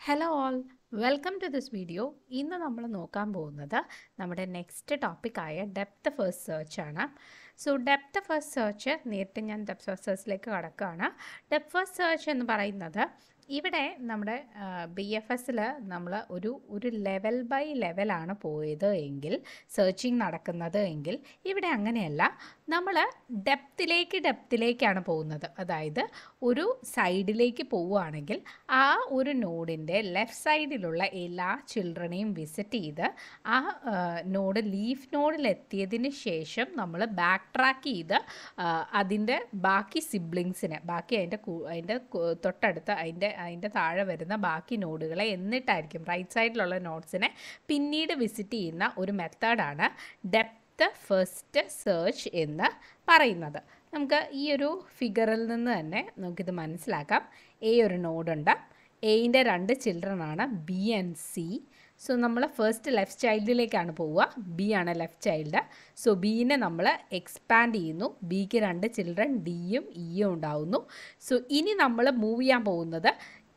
Hello all welcome to this video ഇന്ന് നമ്മൾ നോക്കാൻ പോകുന്നത് നമ്മുടെ നെക്സ്റ്റ് ടോപ്പിക്കായ ഡെപ്ത് ഫസ്റ്റ് സെർച്ച് ആണ്. സോ ഡെപ്ത് ഫസ്റ്റ് സെർച്ച് നേരിട്ട് ഞാൻ ഡെപ്ത് ഫസ്റ്റ് സെർച്ചിലേക്ക് കടക്കുകയാണ്. ഡെപ്ത് ഫസ്റ്റ് സെർച്ച് എന്ന് പറയുന്നത് ഇവിടെ നമ്മുടെ ബി എഫ് എസിൽ നമ്മൾ ഒരു ഒരു ലെവൽ ബൈ ലെവലാണ് പോയത് എങ്കിൽ സെർച്ചിങ് നടക്കുന്നത് എങ്കിൽ ഇവിടെ അങ്ങനെയല്ല. നമ്മൾ ഡെപ്തിലേക്ക് ഡെപ്തിലേക്കാണ് പോകുന്നത്. അതായത് ഒരു സൈഡിലേക്ക് പോവുകയാണെങ്കിൽ ആ ഒരു നോഡിന്റെ ലെഫ്റ്റ് സൈഡിലുള്ള എല്ലാ ചിൽഡ്രനെയും വിസിറ്റ് ചെയ്ത് ആ നോഡ് ലീഫ് നോഡിലെത്തിയതിന് ശേഷം നമ്മൾ ബാക്ക് ട്രാക്ക് ചെയ്ത് അതിന്റെ ബാക്കി സിബ്ലിങ്സിനെ ബാക്കി അതിന്റെ അതിന്റെ തൊട്ടടുത്ത് അതിന്റെ അതിന്റെ താഴെ വരുന്ന ബാക്കി നോഡുകളെ എന്നിട്ടായിരിക്കും റൈറ്റ് സൈഡിലുള്ള നോട്ട്സിനെ പിന്നീട് വിസിറ്റ് ചെയ്യുന്ന ഒരു മെത്തേഡാണ് ഡെപ്ത് ഫസ്റ്റ് സെർച്ച് എന്ന് പറയുന്നത്. നമുക്ക് ഈ ഒരു ഫിഗറിൽ നിന്ന് തന്നെ നമുക്കിത് മനസ്സിലാക്കാം. ഈ ഒരു നോഡുണ്ട് എയിന്റെ രണ്ട് ചിൽഡ്രൻ ആണ് ബി ആൻഡ് സി. സോ നമ്മൾ ഫസ്റ്റ് ലെഫ്റ്റ് ചൈൽഡിലേക്കാണ് പോവുക. ബി ആണ് ലെഫ്റ്റ് ചൈൽഡ് സോ ബീനെ നമ്മൾ എക്സ്പാൻഡ് ചെയ്യുന്നു. ബിക്ക് രണ്ട് ചിൽഡ്രൻ ഡിയും ഇയും ഉണ്ടാവുന്നു. സോ ഇനി നമ്മൾ മൂവ് ചെയ്യാൻ പോകുന്നത്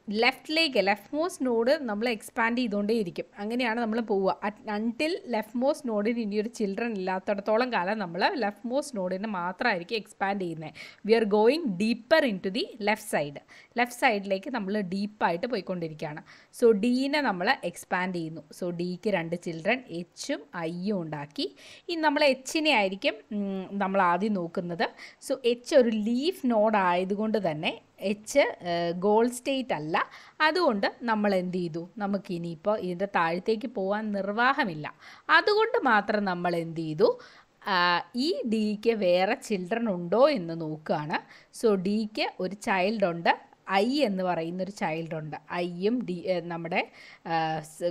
ലെഫ്റ്റിലേക്ക് ലെഫ്റ്റ് മോസ്റ്റ് നോഡ് നമ്മൾ എക്സ്പാൻഡ് ചെയ്തുകൊണ്ടേ ഇരിക്കും. അങ്ങനെയാണ് നമ്മൾ പോവുക. അൺടിൽ ലെഫ്റ്റ് മോസ്റ്റ് നോഡിന് ഇനി ഒരു ചിൽഡ്രൻ ഇല്ലാത്തടത്തോളം കാലം നമ്മൾ ലെഫ്റ്റ് മോസ്റ്റ് നോഡിന് മാത്രമായിരിക്കും എക്സ്പാൻഡ് ചെയ്യുന്നത് we are going deeper into the left side left സൈഡിലേക്ക് നമ്മൾ ഡീപ്പായിട്ട് പോയിക്കൊണ്ടിരിക്കുകയാണ്. സോ ഡീനെ നമ്മൾ എക്സ്പാൻഡ് ചെയ്യുന്നു. സോ ഡിക്ക് രണ്ട് ചിൽഡ്രൻ എച്ചും ഐയും ഉണ്ടാക്കി. ഇനി നമ്മൾ എച്ചിനെ ആയിരിക്കും നമ്മൾ ആദ്യം നോക്കുന്നത്. സോ എച്ച് ഒരു ലീഫ് നോഡ് ആയതുകൊണ്ട് തന്നെ എച്ച് ഗോൾ സ്റ്റേറ്റ് അല്ല. അതുകൊണ്ട് നമ്മൾ എന്ത് ചെയ്തു? നമുക്ക് ഇനിയിപ്പോൾ ഇതിന്റെ താഴത്തേക്ക് പോകാൻ നിർവാഹമില്ല. അതുകൊണ്ട് മാത്രം നമ്മൾ എന്ത് ചെയ്തു? ഈ ഡിക്ക് വേറെ ചിൽഡ്രൻ ഉണ്ടോ എന്ന് നോക്കുകയാണ്. സോ ഡിക്ക് ഒരു ചൈൽഡ് ഉണ്ട്. ഐ എന്ന് പറയുന്ന ഒരു ചൈൽഡ് ഉണ്ട് ഐയും ഡി നമ്മുടെ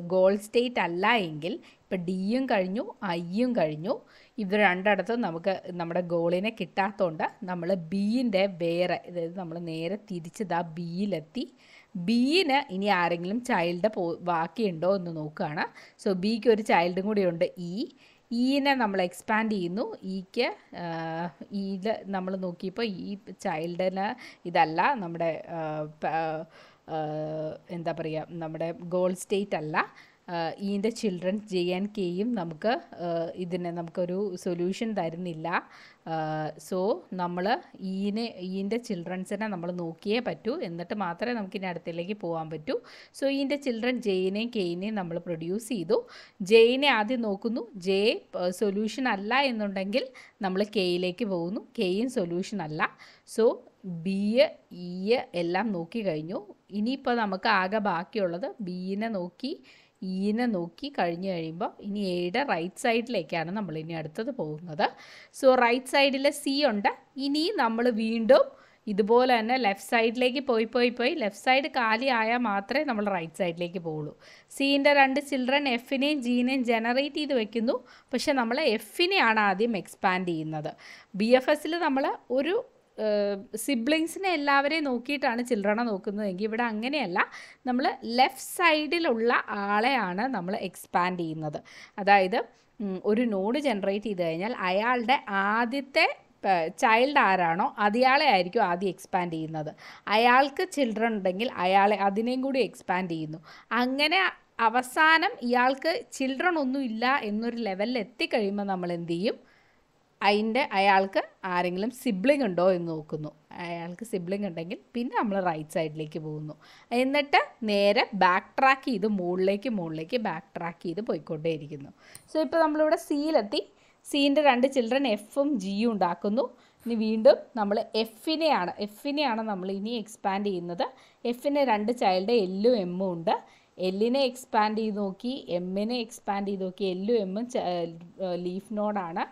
ഗോൾ സ്റ്റേറ്റ് അല്ല എങ്കിൽ ഇപ്പം ഡിയും കഴിഞ്ഞു ഐയും കഴിഞ്ഞു. ഇവർ രണ്ടിടത്തും നമുക്ക് നമ്മുടെ ഗോളിനെ കിട്ടാത്തതുകൊണ്ട് നമ്മൾ ബീന്റെ വേറെ അതായത് നമ്മൾ നേരെ തിരിച്ചത് ആ ബിയിലെത്തി ബീന് ഇനി ആരെങ്കിലും ചൈൽഡ് പോ ബാക്കിയുണ്ടോ എന്ന് നോക്കുകയാണ് സോ ബിക്ക് ഒരു ചൈൽഡും കൂടി ഉണ്ട് ഇ ഈനെ നമ്മൾ എക്സ്പാൻഡ് ചെയ്യുന്നു. ഈക്ക് ഈയിൽ നമ്മൾ നോക്കിയപ്പോൾ ഈ ചൈൽഡിന് ഇതല്ല നമ്മുടെ എന്താ പറയുക നമ്മുടെ ഗോൾ സ്റ്റേറ്റ് അല്ല. ഈന്റെ ചിൽഡ്രൻ ജെ ആൻഡ് കെയും നമുക്ക് ഇതിനെ നമുക്കൊരു സൊല്യൂഷൻ തരുന്നില്ല. സോ നമ്മൾ ഈനെ ഈന്റെ ചിൽഡ്രൻസിനെ നമ്മൾ നോക്കിയേ പറ്റൂ. എന്നിട്ട് മാത്രമേ നമുക്ക് ഇനി അടുത്തേക്ക് പോകാൻ പറ്റൂ. സോ ഈന്റെ ചിൽഡ്രൻ ജെയിനെയും കെയിനെയും നമ്മൾ പ്രൊഡ്യൂസ് ചെയ്തു. ജെയിനെ ആദ്യം നോക്കുന്നു. ജെ സൊല്യൂഷൻ അല്ല എന്നുണ്ടെങ്കിൽ നമ്മൾ കെയിലേക്ക് പോകുന്നു. കെയും സൊല്യൂഷൻ അല്ല. സോ ബി ഇ എല്ലാം നോക്കി കഴിഞ്ഞു. ഇനിയിപ്പോൾ നമുക്ക് ആകെ ബാക്കിയുള്ളത് ബീനെ നോക്കി ഈനെ നോക്കി കഴിഞ്ഞ് കഴിയുമ്പോൾ ഇനി എയുടെ റൈറ്റ് സൈഡിലേക്കാണ് നമ്മൾ ഇനി അടുത്തത് പോകുന്നത്. സോ റൈറ്റ് സൈഡിൽ സി ഉണ്ട്. ഇനി നമ്മൾ വീണ്ടും ഇതുപോലെ തന്നെ ലെഫ്റ്റ് സൈഡിലേക്ക് പോയി പോയി പോയി ലെഫ്റ്റ് സൈഡ് കാലി ആയാൽ മാത്രമേ നമ്മൾ റൈറ്റ് സൈഡിലേക്ക് പോകുള്ളൂ സീന്റെ രണ്ട് ചിൽഡ്രൻ എഫിനെയും ജീനെയും ജനറേറ്റ് ചെയ്ത് വെക്കുന്നു. പക്ഷേ നമ്മൾ എഫിനെയാണ് ആദ്യം എക്സ്പാൻഡ് ചെയ്യുന്നത്. ബി എഫ് എസിൽ നമ്മൾ ഒരു സിബ്ലിങ്സിനെ എല്ലാവരെയും നോക്കിയിട്ടാണ് ചിൽഡ്രനെ നോക്കുന്നതെങ്കിൽ ഇവിടെ അങ്ങനെയല്ല. നമ്മൾ ലെഫ്റ്റ് സൈഡിലുള്ള ആളെയാണ് നമ്മൾ എക്സ്പാൻഡ് ചെയ്യുന്നത്. അതായത് ഒരു നോഡ് ജനറേറ്റ് ചെയ്ത് കഴിഞ്ഞാൽ അയാളുടെ ആദ്യത്തെ ചൈൽഡ് ആരാണോ അതയാളെ ആയിരിക്കും ആദ്യം എക്സ്പാൻഡ് ചെയ്യുന്നത്. അയാൾക്ക് ചിൽഡ്രൻ ഉണ്ടെങ്കിൽ അയാളെ അതിനെയും കൂടി എക്സ്പാൻഡ് ചെയ്യുന്നു. അങ്ങനെ അവസാനം ഇയാൾക്ക് ചിൽഡ്രൻ ഒന്നും ഇല്ല എന്നൊരു ലെവലിൽ എത്തിക്കഴിയുമ്പോൾ നമ്മൾ എന്ത് ചെയ്യും? അതിന്റെ അയാൾക്ക് ആരെങ്കിലും സിബ്ലിംഗ് ഉണ്ടോ എന്ന് നോക്കുന്നു. അയാൾക്ക് സിബ്ലിംഗ് ഉണ്ടെങ്കിൽ പിന്നെ നമ്മൾ റൈറ്റ് സൈഡിലേക്ക് പോകുന്നു. എന്നിട്ട് നേരെ ബാക്ക് ട്രാക്ക് ചെയ്ത് മുകളിലേക്ക് മുകളിലേക്ക് ബാക്ക് ട്രാക്ക് ചെയ്ത് പോയിക്കൊണ്ടേയിരിക്കുന്നു. സോ ഇപ്പോൾ നമ്മളിവിടെ സിയിലെത്തി സീന്റെ രണ്ട് ചിൽഡ്രൻ എഫും ജിയും ഉണ്ടാക്കുന്നു. ഇനി വീണ്ടും നമ്മൾ എഫിനെയാണ് എഫിനെയാണ് നമ്മൾ ഇനി എക്സ്പാൻഡ് ചെയ്യുന്നത്. എഫിന് രണ്ട് ചൈൽഡ് എല്ലും എമ്മും ഉണ്ട്. എല്ലിനെ എക്സ്പാൻഡ് ചെയ്ത് നോക്കി എമ്മിനെ എക്സ്പാൻഡ് ചെയ്ത് നോക്കി എല്ലും എമ്മും ലീഫ് നോഡാണ്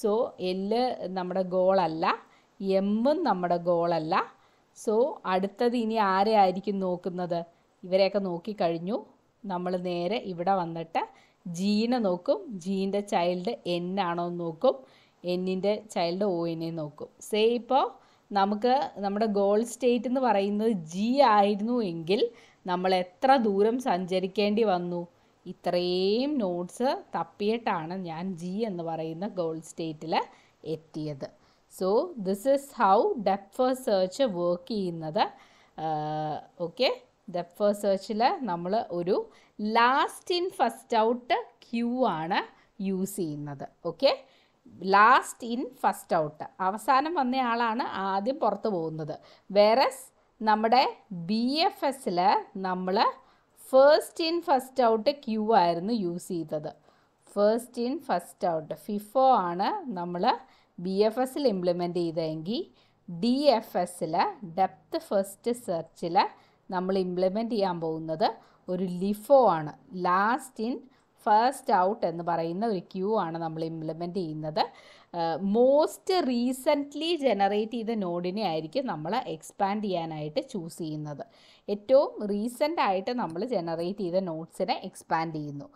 സോ എല്ല് നമ്മുടെ ഗോളല്ല എമ്മും നമ്മുടെ ഗോളല്ല സോ അടുത്തത് ഇനി ആരെ ആയിരിക്കും നോക്കുന്നത്? ഇവരെയൊക്കെ നോക്കിക്കഴിഞ്ഞു നമ്മൾ നേരെ ഇവിടെ വന്നിട്ട് ജീനെ നോക്കും. ജീന്റെ ചൈൽഡ് എൻ ആണോ എന്ന് നോക്കും. എന്നിന്റെ ചൈൽഡ് ഒയിനെ നോക്കും. സേ ഇപ്പോൾ നമുക്ക് നമ്മുടെ ഗോൾ സ്റ്റേറ്റ് എന്ന് പറയുന്നത് ജി ആയിരുന്നു എങ്കിൽ നമ്മൾ എത്ര ദൂരം സഞ്ചരിക്കേണ്ടി വന്നു? ഇത്രയും നോട്ട്സ് തപ്പിയിട്ടാണ് ഞാൻ ജി എന്ന് പറയുന്ന ഗോൾ സ്റ്റേറ്റിൽ എത്തിയത്. So this is how first search work ചെയ്യുന്നത്. ഓക്കെ ഫസ്റ്റ് സെർച്ചിൽ നമ്മൾ ഒരു last in first out queue ആണ് യൂസ് ചെയ്യുന്നത്. Okay last in first out അവസാനം വന്നയാളാണ് ആദ്യം പുറത്ത് പോകുന്നത്. വേറെ നമ്മുടെ ബി എഫ് എസിൽ നമ്മൾ first in first out queue ആയിരുന്നു യൂസ് ചെയ്തത്. First in first out FIFO ആണ് നമ്മൾ ബി എഫ് എസിൽ ഇംപ്ലിമെന്റ് ചെയ്തതെങ്കിൽ ഡി എഫ് എസിൽ ഡെപ്ത് ഫസ്റ്റ് സെർച്ചിൽ നമ്മൾ ഇംപ്ലിമെന്റ് ചെയ്യാൻ പോകുന്നത് ഒരു ലിഫോ ആണ്. ലാസ്റ്റ് ഇൻ ഫസ്റ്റ് ഔട്ട് എന്ന് പറയുന്ന ഒരു ക്യൂ ആണ് നമ്മൾ ഇംപ്ലിമെന്റ് ചെയ്യുന്നത്. മോസ്റ്റ് റീസെന്റ്ലി ജനറേറ്റ് ചെയ്ത നോഡിനെ ആയിരിക്കും നമ്മൾ എക്സ്പാൻഡ് ചെയ്യാനായിട്ട് ചൂസ് ചെയ്യുന്നത്. ഏറ്റവും റീസെന്റ് ആയിട്ട് നമ്മൾ ജനറേറ്റ് ചെയ്ത നോട്ട്സിനെ എക്സ്പാൻഡ് ചെയ്യുന്നു.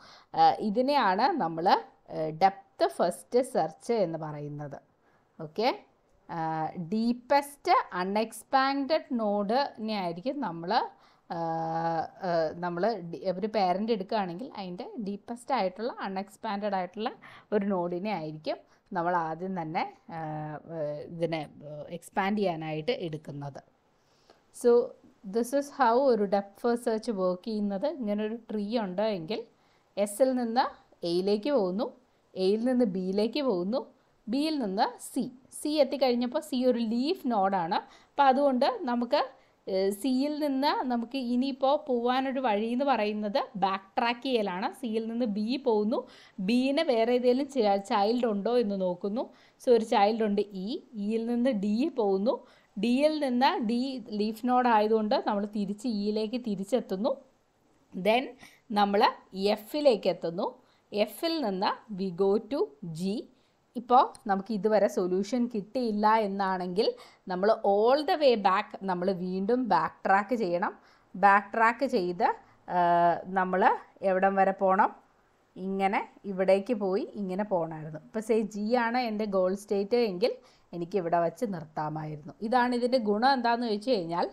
ഇതിനെയാണ് നമ്മൾ ഡെപ്ത് ഫസ്റ്റ് സെർച്ച് എന്ന് പറയുന്നത്. ഓക്കെ ഡീപ്പസ്റ്റ് അൺഎക്സ്പാൻഡഡ് നോഡിനെ ആയിരിക്കും നമ്മൾ നമ്മൾ ഒരു പേരന്റ് എടുക്കുകയാണെങ്കിൽ അതിന്റെ ഡീപ്പസ്റ്റ് ആയിട്ടുള്ള അൺഎക്സ്പാൻഡഡ് ആയിട്ടുള്ള ഒരു നോഡിനെ ആയിരിക്കും നമ്മൾ ആദ്യം തന്നെ ഇതിനെ എക്സ്പാൻഡ് ചെയ്യാനായിട്ട് എടുക്കുന്നത്. സോ ദിസ് ഇസ് ഹൗ ഒരു ഡെപ്ത് ഫസ്റ്റ് സെർച്ച് വർക്ക് ചെയ്യുന്നത്. ഇങ്ങനൊരു ട്രീ ഉണ്ട് എങ്കിൽ എസിൽ നിന്ന് എയിലേക്ക് പോകുന്നു. എയിൽ നിന്ന് ബിയിലേക്ക് പോകുന്നു. ബിയിൽ നിന്ന് സി സി എത്തിക്കഴിഞ്ഞപ്പോൾ സി ഒരു ലീഫ് നോഡാണ് അപ്പോൾ അതുകൊണ്ട് നമുക്ക് സിയിൽ നിന്ന് നമുക്ക് ഇനിയിപ്പോൾ പോകാനൊരു വഴി എന്ന് പറയുന്നത് ബാക്ക് ട്രാക്ക് ചെയ്യലാണ്. സിയിൽ നിന്ന് ബി പോകുന്നു. ബീന് വേറെ ഏതെങ്കിലും ചൈൽഡ് ഉണ്ടോ എന്ന് നോക്കുന്നു. സോ ഒരു ചൈൽഡ് ഉണ്ട് ഇ ഇയിൽ നിന്ന് ഡി പോകുന്നു. ഡിയിൽ നിന്ന് ഡി ലീഫ് നോഡ് ആയതുകൊണ്ട് നമ്മൾ തിരിച്ച് ഇയിലേക്ക് തിരിച്ചെത്തുന്നു. ദെൻ നമ്മൾ എഫിലേക്ക് എത്തുന്നു. എഫിൽ നിന്ന് വി ഗോ ടു ജി ഇപ്പോൾ നമുക്ക് ഇതുവരെ സൊല്യൂഷൻ കിട്ടിയില്ല എന്നാണെങ്കിൽ നമ്മൾ ഓൾ ദ വേ ബാക്ക് നമ്മൾ വീണ്ടും ബാക്ക് ട്രാക്ക് ചെയ്യണം. ബാക്ക് ട്രാക്ക് ചെയ്ത് നമ്മൾ എവിടം വരെ പോകണം ഇങ്ങനെ ഇവിടേക്ക് പോയി ഇങ്ങനെ പോകണമായിരുന്നു ഇപ്പോൾ സേ ജി ആണ് എന്റെ ഗോൾ സ്റ്റേറ്റ് എങ്കിൽ എനിക്ക് ഇവിടെ വച്ച് നിർത്താമായിരുന്നു. ഇതാണ് ഇതിന്റെ ഗുണം എന്താണെന്ന് ചോദിച്ചു കഴിഞ്ഞാൽ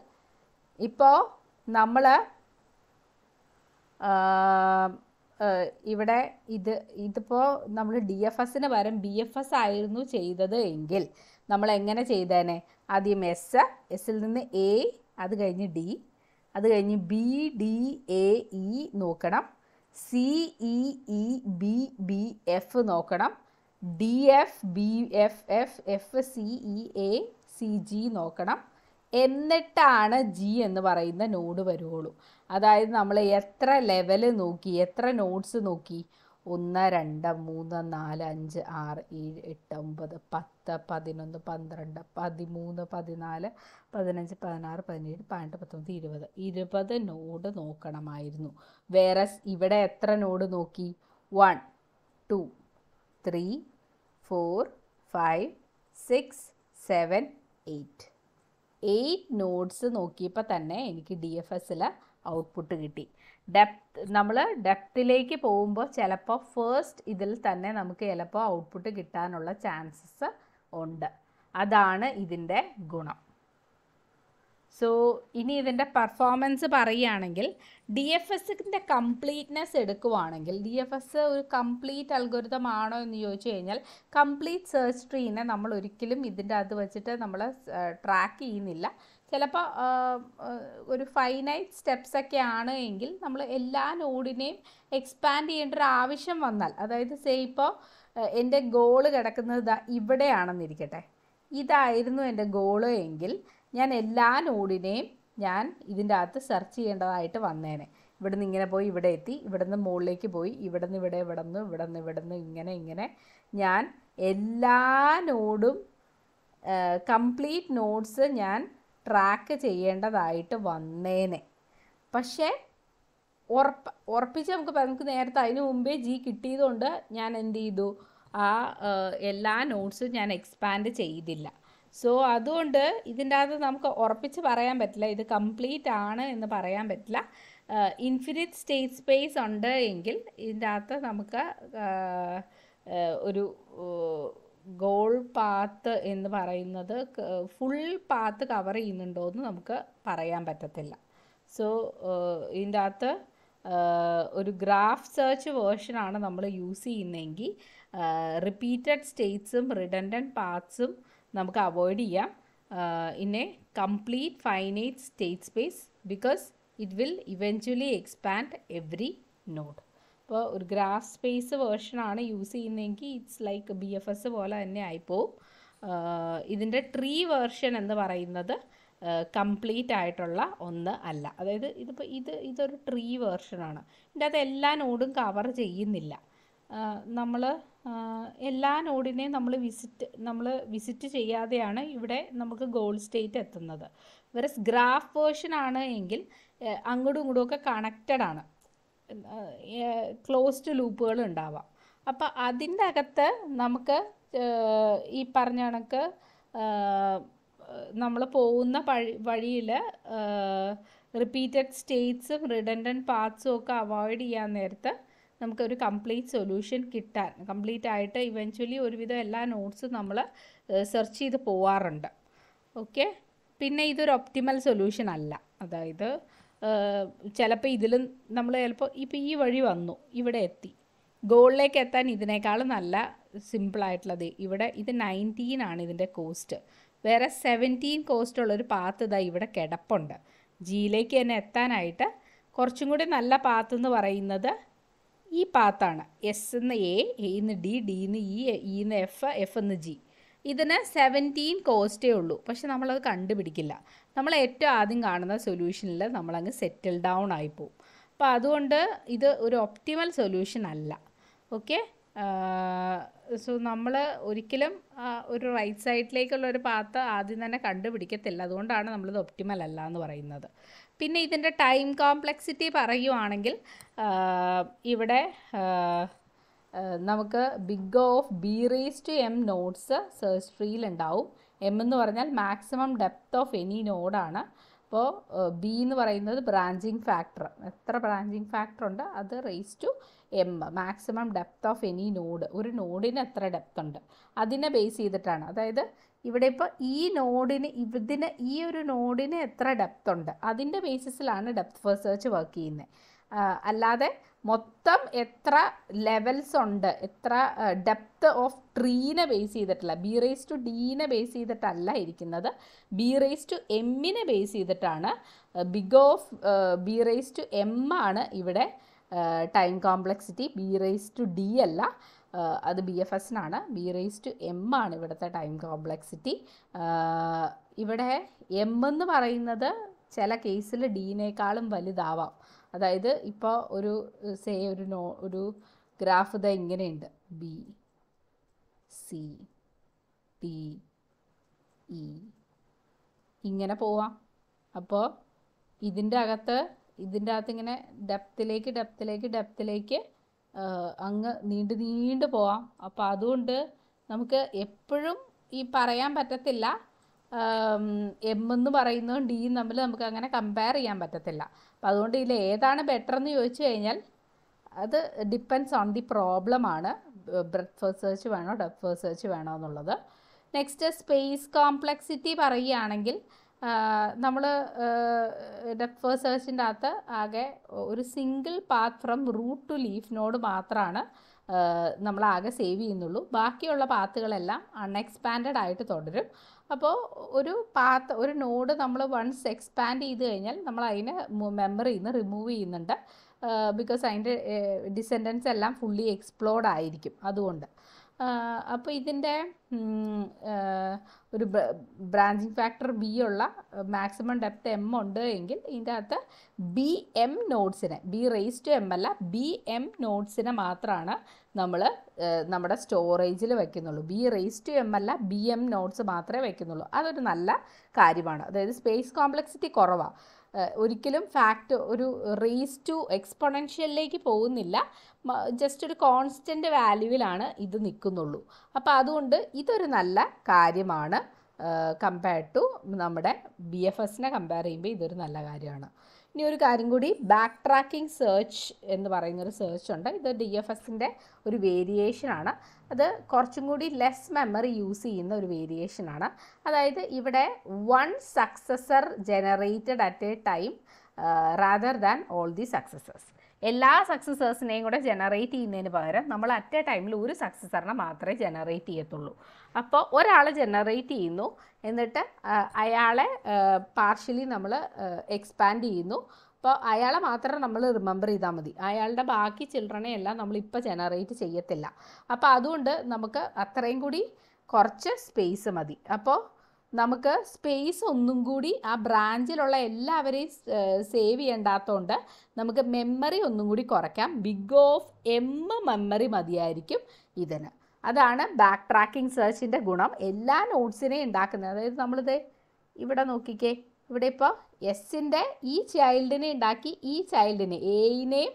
ഇപ്പോൾ നമ്മൾ ഇവിടെ ഇത് ഇതിപ്പോൾ നമ്മൾ ഡി എഫ് എസിന് പകരം ബി എഫ് എസ് ആയിരുന്നു ചെയ്തത് എങ്കിൽ നമ്മൾ എങ്ങനെ ചെയ്തേനെ? ആദ്യം എസ് എസിൽ നിന്ന് എ അത് കഴിഞ്ഞ് ഡി അത് കഴിഞ്ഞ് ബി ഡി എ ഇ നോക്കണം. C E E B B F നോക്കണം. D F B F F F C E A C G നോക്കണം. എന്നിട്ടാണ് ജി എന്ന് പറയുന്ന നോഡ് വരുവുള്ളൂ. അതായത് നമ്മൾ എത്ര ലെവൽ നോക്കി എത്ര നോട്ട്സ് നോക്കി? ഒന്ന് രണ്ട് മൂന്ന് നാല് അഞ്ച് ആറ് ഏഴ് എട്ട് ഒമ്പത് പത്ത് പതിനൊന്ന് പന്ത്രണ്ട് പതിമൂന്ന് പതിനാല് പതിനഞ്ച് പതിനാറ് പതിനേഴ് പതിനെട്ട് പത്തൊമ്പത് ഇരുപത്. ഇരുപത് നോഡ് നോക്കണമായിരുന്നു. വേറെ ഇവിടെ എത്ര നോഡ് നോക്കി? One two three four five six seven eight eight nodes നോക്കിയപ്പോൾ തന്നെ എനിക്ക് ഡി എഫ് എസിൽ ഔട്ട്പുട്ട് കിട്ടി. ഡെപ്ത് നമ്മൾ ഡെപ്തിലേക്ക് പോകുമ്പോൾ ചിലപ്പോൾ ഫേസ്റ്റ് ഇതിൽ തന്നെ നമുക്ക് ചിലപ്പോൾ ഔട്ട്പുട്ട് കിട്ടാനുള്ള ചാൻസസ് ഉണ്ട്. അതാണ് ഇതിന്റെ ഗുണം. സോ ഇനി ഇതിന്റെ പെർഫോമൻസ് പറയുകയാണെങ്കിൽ ഡി എഫ് എസിന്റെ കംപ്ലീറ്റ്നെസ് എടുക്കുവാണെങ്കിൽ ഡി എഫ് എസ് ഒരു കംപ്ലീറ്റ് അൽഗോരിതം ആണോ എന്ന് ചോദിച്ചു കഴിഞ്ഞാൽ കംപ്ലീറ്റ് സെർച്ച് ട്രീനെ നമ്മൾ ഒരിക്കലും ഇതിന്റെ അത് വെച്ചിട്ട് നമ്മൾ ട്രാക്ക് ചെയ്യുന്നില്ല. ചിലപ്പോൾ ഒരു ഫൈനൈറ്റ് സ്റ്റെപ്സ് ഒക്കെ ആണ് എങ്കിൽ നമ്മൾ എല്ലാ നോഡിനെയും എക്സ്പാൻഡ് ചെയ്യേണ്ട ഒരു ആവശ്യം വന്നാൽ അതായത് സേ ഇപ്പോൾ എന്റെ ഗോൾ കിടക്കുന്നത് ഇവിടെയാണെന്നിരിക്കട്ടെ. ഇതായിരുന്നു എന്റെ ഗോൾ എങ്കിൽ ഞാൻ എല്ലാ നോഡിനെയും ഞാൻ ഇതിന്റെ അകത്ത് സെർച്ച് ചെയ്യേണ്ടതായിട്ട് വന്നേനെ. ഇവിടെ നിന്ന് ഇങ്ങനെ പോയി ഇവിടെ എത്തി ഇവിടെ നിന്ന് മുകളിലേക്ക് പോയി ഇവിടെ നിന്ന് ഇവിടെ ഇവിടെ നിന്ന് ഇവിടെ നിന്ന് ഇവിടെ നിന്ന് ഇങ്ങനെ ഇങ്ങനെ. ഞാൻ എല്ലാ നോഡും കംപ്ലീറ്റ് നോട്ട്സ് ഞാൻ ട്രാക്ക് ചെയ്യേണ്ടതായിട്ട് വന്നേനെ. പക്ഷേ ഉറപ്പ് ഉറപ്പിച്ച് നമുക്ക് നമുക്ക് നേരത്തെ അതിന് മുമ്പേ ജി കിട്ടിയതുകൊണ്ട് ഞാൻ എന്ത് ചെയ്തു? ആ എല്ലാ നോട്ട്സും ഞാൻ എക്സ്പാൻഡ് ചെയ്തില്ല. സോ അതുകൊണ്ട് ഇതിന്റെ അകത്ത് നമുക്ക് ഉറപ്പിച്ച് പറയാൻ പറ്റില്ല. ഇത് കംപ്ലീറ്റ് ആണ് എന്ന് പറയാൻ പറ്റില്ല. ഇൻഫിനിറ്റ് സ്റ്റേറ്റ് സ്പേസ് ഉണ്ട് എങ്കിൽ ഇതിന്റെ അകത്ത് നമുക്ക് ഒരു ഗോൾ പാത്ത് എന്ന് പറയുന്നത് ഫുൾ പാത്ത് കവർ ചെയ്യുന്നുണ്ടോ എന്ന് നമുക്ക് പറയാൻ പറ്റത്തില്ല. സോ ഇതിന്റെ അകത്ത് ഒരു ഗ്രാഫ് സെർച്ച് വേർഷനാണ് നമ്മൾ യൂസ് ചെയ്യുന്നതെങ്കിൽ റിപ്പീറ്റഡ് സ്റ്റേറ്റ്സും റിഡൻഡന്റ് പാത്സും നമുക്ക് അവോയ്ഡ് ചെയ്യാം. ഇന്നെ complete finite state space because it will eventually expand every node ഇപ്പോൾ ഒരു ഗ്രാഫ് സ്പേസ് വേർഷനാണ് യൂസ് ചെയ്യുന്നതെങ്കിൽ it's like B F S പോലെ തന്നെ ആയിപ്പോവും. ഇതിന്റെ ട്രീ വേർഷൻ എന്ന് പറയുന്നത് കംപ്ലീറ്റ് ആയിട്ടുള്ള ഒന്ന് അല്ല. അതായത് ഇതിപ്പോൾ ഇത് ഇതൊരു ട്രീ വേർഷനാണ് ഇതിന്റെ അത് എല്ലാ നോഡും കവർ ചെയ്യുന്നില്ല. നമ്മൾ എല്ലാ നോഡിനെയും നമ്മൾ വിസിറ്റ് നമ്മൾ വിസിറ്റ് ചെയ്യാതെയാണ് ഇവിടെ നമുക്ക് ഗോൾ സ്റ്റേറ്റ് എത്തുന്നത്. വെറസ് ഗ്രാഫ് വേർഷൻ ആണ് എങ്കിൽ അങ്ങോട്ടും ഇങ്ങോട്ടും ഒക്കെ കണക്റ്റഡ് ആണ്. ക്ലോസ്ഡ് ലൂപ്പുകൾ ഉണ്ടാവാം. അപ്പോൾ അതിന്റെ അകത്ത് നമുക്ക് ഈ പറഞ്ഞ കണക്ക് നമ്മൾ പോകുന്ന വഴി വഴിയിൽ റിപ്പീറ്റഡ് സ്റ്റേറ്റ്സും റിഡൻഡന്റ് പാർട്സും ഒക്കെ അവോയ്ഡ് ചെയ്യാൻ നേരത്ത് നമുക്കൊരു കംപ്ലീറ്റ് സൊല്യൂഷൻ കിട്ടാൻ കംപ്ലീറ്റ് ആയിട്ട് ഇവൻച്വലി ഒരുവിധം എല്ലാ നോട്ട്സും നമ്മൾ സെർച്ച് ചെയ്ത് പോവാറുണ്ട്. ഓക്കെ പിന്നെ ഇതൊരു ഒപ്റ്റിമൽ സൊല്യൂഷൻ അല്ല. അതായത് ചിലപ്പോൾ ഇതിലും നമ്മൾ ചിലപ്പോൾ ഇപ്പോൾ ഈ വഴി വന്നു ഇവിടെ എത്തി. ഗോളിലേക്ക് എത്താൻ ഇതിനേക്കാൾ നല്ല സിമ്പിളായിട്ടുള്ളത് ഇവിടെ ഇത് നയന്റീൻ ആണ് ഇതിന്റെ കോസ്റ്റ് വേറെ സെവന്റീൻ കോസ്റ്റ് ഉള്ളൊരു പാത്ത് ഇതാ ഇവിടെ കിടപ്പുണ്ട്. ജിയിലേക്ക് തന്നെ എത്താനായിട്ട് കുറച്ചും കൂടി നല്ല പാത്ത് എന്ന് പറയുന്നത് ഈ പാത്താണ് എസ് എന്ന് എ എന്ന് ഡി ഡി എന്ന് ഇ ഇ എന്ന് എഫ് എഫ് എന്ന് ജി ഇതിന് സെവന്റീൻ കോസ്റ്റേ ഉള്ളൂ. പക്ഷെ നമ്മളത് കണ്ടുപിടിക്കില്ല. നമ്മൾ ഏറ്റവും ആദ്യം കാണുന്ന സൊല്യൂഷനിൽ നമ്മളങ്ങ് സെറ്റിൽ ഡൗൺ ആയിപ്പോവും പോകും അപ്പോൾ അതുകൊണ്ട് ഇത് ഒരു ഒപ്റ്റിമൽ സൊല്യൂഷൻ അല്ല. ഓക്കെ സോ നമ്മൾ ഒരിക്കലും ഒരു റൈറ്റ് സൈഡിലേക്കുള്ള ഒരു പാത്ത് ആദ്യം തന്നെ കണ്ടുപിടിക്കത്തില്ല. അതുകൊണ്ടാണ് നമ്മളിത് ഒപ്റ്റിമൽ അല്ല എന്ന് പറയുന്നത്. പിന്നെ ഇതിന്റെ ടൈം കോംപ്ലക്സിറ്റി പറയുവാണെങ്കിൽ ഇവിടെ നമുക്ക് big of B raise to M nodes search ട്രീയിൽ ഉണ്ടാവും. എം എന്ന് പറഞ്ഞാൽ മാക്സിമം ഡെപ്ത് ഓഫ് എനി നോഡാണ് അപ്പോൾ ബി എന്ന് പറയുന്നത് ബ്രാഞ്ചിങ് ഫാക്ടർ എത്ര ബ്രാഞ്ചിങ് ഫാക്ടർ ഉണ്ട്? അത് raise to M maximum depth of any node ഒരു നോഡിന് എത്ര ഡെപ്ത് ഉണ്ട്? അതിനെ ബേസ് ചെയ്തിട്ടാണ്. അതായത് ഇവിടെ ഇപ്പോൾ ഈ നോഡിന് ഇതിന് ഈ ഒരു നോഡിന് എത്ര ഡെപ്ത് ഉണ്ട്? അതിന്റെ ബേസിസിലാണ് ഡെപ്ത് ഫസ്റ്റ് സെർച്ച് വർക്ക് ചെയ്യുന്നത്. അല്ലാതെ മൊത്തം എത്ര ലെവൽസ് ഉണ്ട്? എത്ര ഡെപ്ത് ഓഫ് ട്രീനെ ബേസ് ചെയ്തിട്ടില്ല. ബി റേസ് ടു ഡീനെ ബേസ് ചെയ്തിട്ടല്ല ഇരിക്കുന്നത്. ബി റേസ് ടു എമ്മിനെ ബേസ് ചെയ്തിട്ടാണ് big of B raise to M ആണ് ഇവിടെ time complexity B raise to D അല്ല അത് ബി എഫ് എസിനാണ് ബി റേസ് ടു എം ആണ് ഇവിടുത്തെ ടൈം കോംപ്ലക്സിറ്റി ഇവിടെ എം എന്ന് പറയുന്നത് ചില കേസിൽ ഡീനേക്കാളും വലുതാവാം. അതായത് ഇപ്പോൾ ഒരു സേ ഒരു നോ ഒരു ഗ്രാഫ് ഇതാ ഇങ്ങനെയുണ്ട്. ബി സി ഡി ഇ ഇങ്ങനെ പോവാം. അപ്പോൾ ഇതിന്റെ അകത്ത് ഇതിന്റെ അകത്ത് ഇങ്ങനെ ഡെപ്തിലേക്ക് ഡെപ്തിലേക്ക് ഡെപ്തിലേക്ക് അങ്ങ് നീണ്ട് നീണ്ട് പോവാം. അപ്പോൾ അതുകൊണ്ട് നമുക്ക് എപ്പോഴും ഈ പറയാൻ പറ്റത്തില്ല. എം എന്ന് പറയുന്നതും ഡിയും തമ്മിൽ നമുക്ക് അങ്ങനെ കമ്പയർ ചെയ്യാൻ പറ്റത്തില്ല. അപ്പോൾ അതുകൊണ്ട് ഇതിൽ ഏതാണ് ബെറ്റർ എന്ന് ചോദിച്ചു കഴിഞ്ഞാൽ അത് ഡിപ്പെൻസ് ഓൺ ദി പ്രോബ്ലം ആണ്. ബ്രെഡ് ഫസ്റ്റ് സെർച്ച് വേണോ ഡെപ്ത് ഫസ്റ്റ് സെർച്ച് വേണോ എന്നുള്ളത്. നെക്സ്റ്റ് സ്പേസ് കോംപ്ലക്സിറ്റി പറയുകയാണെങ്കിൽ നമ്മൾ ഡെപ്ത് ഫസ്റ്റ് സെർച്ചിന്റെ അകത്ത് ആകെ ഒരു single path from root to leaf node മാത്രമാണ് നമ്മൾ ആകെ സേവ് ചെയ്യുന്നുള്ളൂ. ബാക്കിയുള്ള പാത്തുകളെല്ലാം അൺഎക്സ്പാൻഡഡ് ആയിട്ട് തുടരും. അപ്പോൾ ഒരു പാത്ത് ഒരു നോഡ് നമ്മൾ വൺസ് എക്സ്പാൻഡ് ചെയ്ത് കഴിഞ്ഞാൽ നമ്മൾ അതിനെ മെമ്മറിയിൽ നിന്ന് റിമൂവ് ചെയ്യുന്നുണ്ട്. ബിക്കോസ് അതിന്റെ ഡിസെൻഡൻസ് എല്ലാം ഫുള്ളി എക്സ്പ്ലോർഡ് ആയിരിക്കും. അതുകൊണ്ട്. അപ്പോൾ ഇതിന്റെ ഒരു ബ്രാഞ്ചിങ് ഫാക്ടർ ബി ഉള്ള മാക്സിമം ഡെപ്ത് എം ഉണ്ട് എങ്കിൽ ഇതിന്റെ അകത്ത് ബി എം നോട്ട്സിനെ ബി റേസ് ടു എം അല്ല ബി എം നോട്ട്സിനെ മാത്രമാണ് നമ്മൾ നമ്മുടെ സ്റ്റോറേജിൽ വെക്കുന്നുള്ളൂ. ബി റേസ് ടു എം അല്ല ബി എം നോട്ട്സ് മാത്രമേ വെക്കുന്നുള്ളൂ. അതൊരു നല്ല കാര്യമാണ്. അതായത് സ്പേസ് കോംപ്ലക്സിറ്റി കുറവാണ് ഒരിക്കലും ഫാക്ട് ഒരു റേസ് ടു എക്സ്പൊണൻഷ്യലിലേക്ക് പോകുന്നില്ല. ജസ്റ്റ് ഒരു കോൺസ്റ്റന്റ് വാല്യൂവിലാണ് ഇത് നിൽക്കുന്നുള്ളൂ. അപ്പോൾ അതുകൊണ്ട് ഇതൊരു നല്ല കാര്യമാണ്. കമ്പയർഡ് ടു നമ്മുടെ ബി എഫ് എസിനെ കമ്പയർ ചെയ്യുമ്പോൾ ഇതൊരു നല്ല കാര്യമാണ്. ഇനി ഒരു കാര്യം കൂടി ബാക്ക് ട്രാക്കിംഗ് സെർച്ച് എന്ന് പറയുന്നൊരു സെർച്ച് ഉണ്ട്. ഇത് ഡി എഫ് എസിന്റെ ഒരു വേരിയേഷനാണ് അത് കുറച്ചും കൂടി ലെസ് മെമ്മറി യൂസ് ചെയ്യുന്ന ഒരു വേരിയേഷനാണ് അതായത് ഇവിടെ one successor generated at a time rather than all the successors എല്ലാ സക്സസേഴ്സിനെയും കൂടെ ജനറേറ്റ് ചെയ്യുന്നതിന് പകരം നമ്മൾ അറ്റ് എ ടൈമിൽ ഒരു സക്സസറിനെ മാത്രമേ ജനറേറ്റ് ചെയ്യത്തുള്ളൂ. അപ്പോൾ ഒരാൾ ജനറേറ്റ് ചെയ്യുന്നു. എന്നിട്ട് അയാളെ പാർഷ്യലി നമ്മൾ എക്സ്പാൻഡ് ചെയ്യുന്നു. അപ്പോൾ അയാളെ മാത്രം നമ്മൾ റിമെമ്പർ ചെയ്താൽ മതി. അയാളുടെ ബാക്കി ചിൽഡ്രനെ എല്ലാം നമ്മളിപ്പോൾ ജനറേറ്റ് ചെയ്യത്തില്ല. അപ്പോൾ അതുകൊണ്ട് നമുക്ക് അത്രയും കൂടി കുറച്ച് സ്പേസ് മതി. അപ്പോൾ നമുക്ക് സ്പേസ് ഒന്നും കൂടി ആ ബ്രാഞ്ചിലുള്ള എല്ലാവരെയും സേവ് ചെയ്യേണ്ടാത്തതുകൊണ്ട് നമുക്ക് മെമ്മറി ഒന്നും കൂടി കുറയ്ക്കാം. ബിഗ് ഓഫ് എം മെമ്മറി മതിയായിരിക്കും ഇതിന്. അതാണ് ബാക്ക് ട്രാക്കിംഗ് സെർച്ചിന്റെ ഗുണം. എല്ലാ നോട്ട്സിനെയും ഉണ്ടാക്കുന്നത്. അതായത് നമ്മളിത് ഇവിടെ നോക്കിക്കേ. ഇവിടെ ഇപ്പോൾ എസിന്റെ ഈ ചൈൽഡിനെ ഉണ്ടാക്കി ഈ ചൈൽഡിനെ എയിനെയും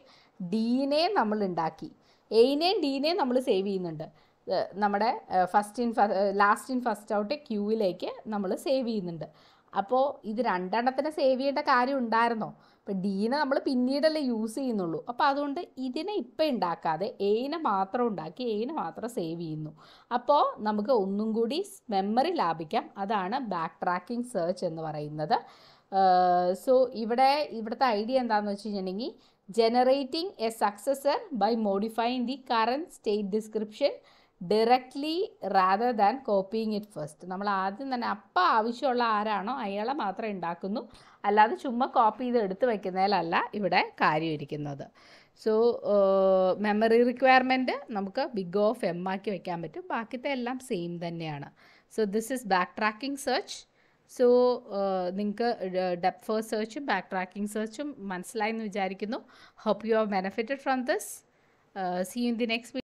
ഡീനെയും നമ്മൾ ഉണ്ടാക്കി. എയിനെയും ഡീനെയും നമ്മൾ സേവ് ചെയ്യുന്നുണ്ട്. നമ്മുടെ first in last in first out ക്യൂവിലേക്ക് നമ്മൾ സേവ് ചെയ്യുന്നുണ്ട്. അപ്പോൾ ഇത് രണ്ടെണ്ണത്തിനെ സേവ് ചെയ്യേണ്ട കാര്യം ഉണ്ടായിരുന്നോ? ഇപ്പം ഡീനെ നമ്മൾ പിന്നീടല്ലേ യൂസ് ചെയ്യുന്നുള്ളൂ. അപ്പോൾ അതുകൊണ്ട് ഇതിനെ ഇപ്പം ഉണ്ടാക്കാതെ എയിനെ മാത്രം ഉണ്ടാക്കി എയിനെ മാത്രം സേവ് ചെയ്യുന്നു. അപ്പോൾ നമുക്ക് ഒന്നും കൂടി മെമ്മറി ലാഭിക്കാം. അതാണ് ബാക്ക് ട്രാക്കിംഗ് സെർച്ച് എന്ന് പറയുന്നത്. സോ ഇവിടെ ഇവിടുത്തെ ഐഡിയ എന്താണെന്ന് വെച്ച് കഴിഞ്ഞിട്ടുണ്ടെങ്കിൽ generating a successor by modifying the current state description directly rather than copying it first നമ്മൾ ആദ്യം തന്നെ അപ്പം ആവശ്യമുള്ള ആരാണോ അയാളെ മാത്രം ഉണ്ടാക്കുന്നു. അല്ലാതെ ചുമ്മാ കോപ്പി ചെയ്ത് എടുത്ത് വയ്ക്കുന്നതിലല്ല ഇവിടെ കാര്യം ഇരിക്കുന്നത്. സോ മെമ്മറി റിക്വയർമെന്റ് നമുക്ക് ബിഗ് ഓഫ് എം ആക്കി വയ്ക്കാൻ പറ്റും. ബാക്കിത്തെ എല്ലാം സെയിം തന്നെയാണ്. So this is backtracking search so നിങ്ങൾക്ക് ഡെപ്ത് ഫോർ സെർച്ചും ബാക്ക് ട്രാക്കിംഗ് സെർച്ചും മനസ്സിലായി എന്ന് വിചാരിക്കുന്നു. Hope you are benefited from this see in the next